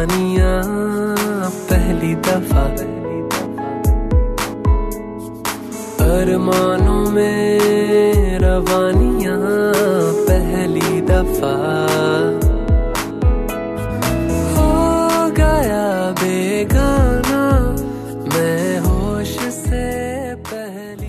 कहानियाँ पहली दफ़ा। अरमानों में रवानियाँ पहली दफ़ा। हो गया बेगाना, मैं होश से पहले